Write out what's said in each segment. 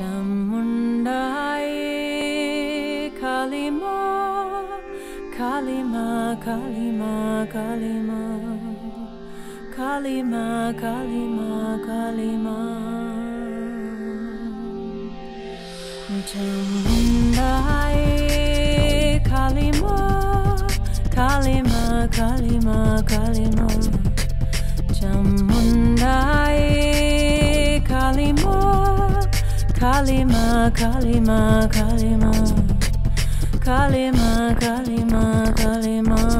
Chamundai Kalima Kalima Kalima Kalima Kalima Kalima Kalima Chamundai Kalima Kalima Kalima Kalima Kalima Kalima Kalima. Kalima Kalima Kalima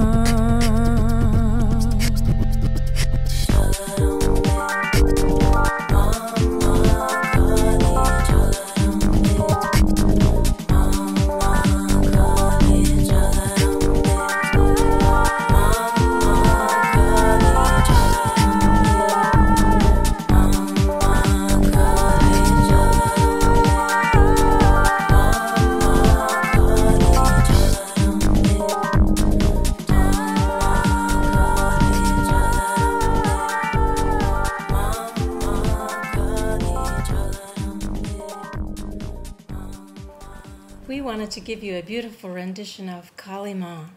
We wanted to give you a beautiful rendition of Kali Ma.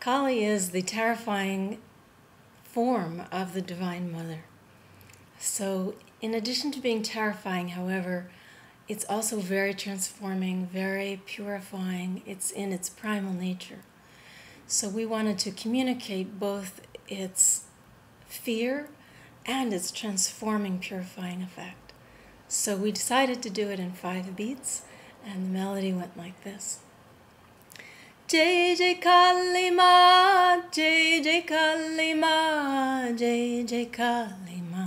Kali is the terrifying form of the Divine Mother. So, in addition to being terrifying, however, it's also very transforming, very purifying. It's in its primal nature. So, we wanted to communicate both its fear and its transforming, purifying effect. So, we decided to do it in five beats, and the melody went like this. Jai Jai Kali Ma, Jai Jai Kali Ma, Jai Jai Kali Ma.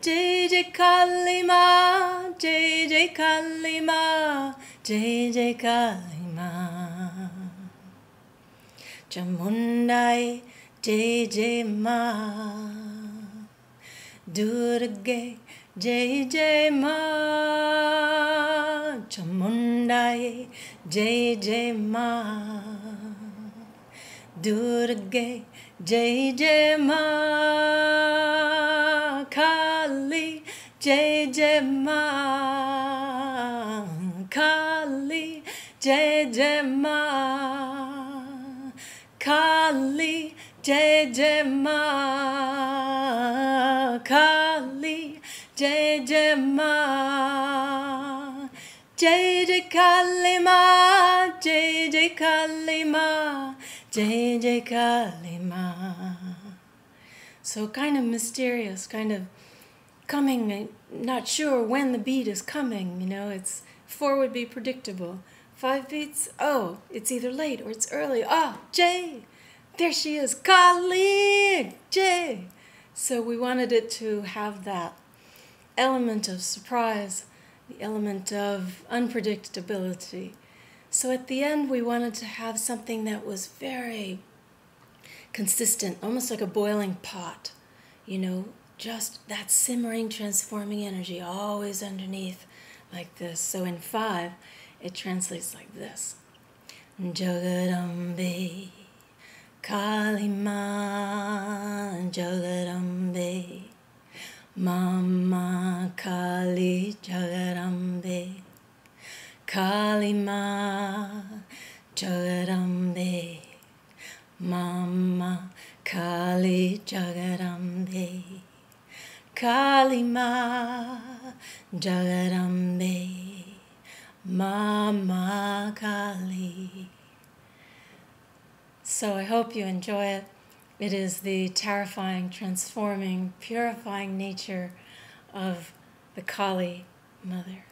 Jai Jai Kali Ma, Jai Jai Kali Ma, Jai Jai Kali Ma. Chamundai, Jai Jai Ma. Jai Jai Ma. Chamundai, Jai Jai Ma. Durga, Jai Jai Ma. Kali, Jai Jai Ma. Kali, Jai Jai Ma. Kali, Jai Jai Ma. Kali, Jai Jai Ma. Jai Jai Kali Ma. Jai Jai Kali Ma. Jai Jai Kali Ma. So kind of mysterious, kind of coming, not sure when the beat is coming, you know, it's four would be predictable. Five beats, oh, it's either late or it's early. Ah, Jai, there she is, Kali, Jai. So we wanted it to have that element of surprise, the element of unpredictability. So at the end, we wanted to have something that was very consistent, almost like a boiling pot, you know, just that simmering, transforming energy always underneath like this. So in five, it translates like this Jagadambe, Kalima, Jagadambe, Mama Kali Jagadambe, Kalima, Jagadambe, Mama Kali Jagadambe. Kalima Jagadambe Mama Kali. So I hope you enjoy it. It is the terrifying, transforming, purifying nature of the Kali Mother.